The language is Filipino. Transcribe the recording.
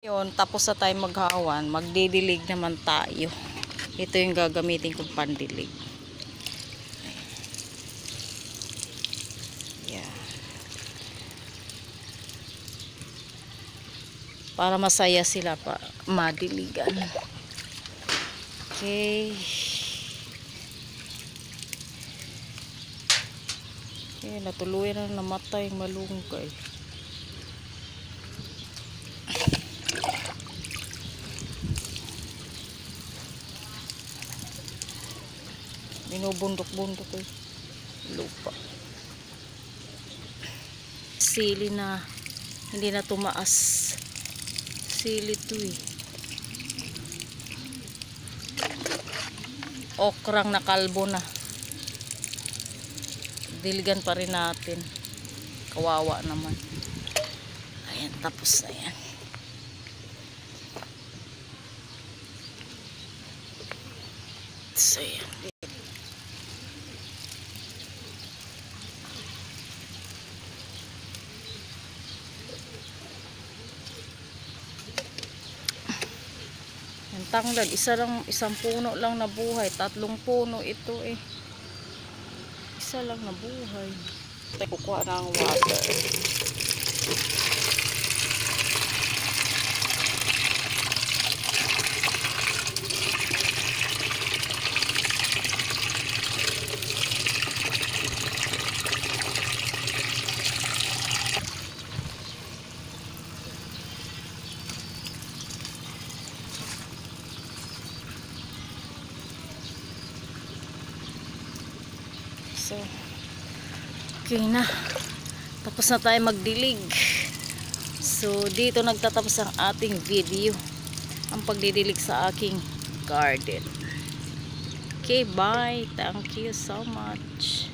Yun, tapos na tayo maghawan, magdidilig naman tayo. Ito yung gagamitin kong pandilig. Yeah. Para masaya sila pa madiligan. Okay. Okay, natuluyan na namatay malunggay. Binubundok-bundok ko yung lupa. Sili na hindi na tumaas. Sili to eh. Okrang na kalbo na. Diligan pa rin natin. Kawawa naman. Ayan, tapos na yan. So, yan. Ang tanglad, isa lang, isang puno lang na buhay. Tatlong puno ito eh. Isa lang na buhay. Tayo kukuha ng water. So, okay na. Tapos na tayo magdilig. So, dito nagtatapos ang ating video. Ang pagdidilig sa aking garden. Okay, bye. Thank you so much.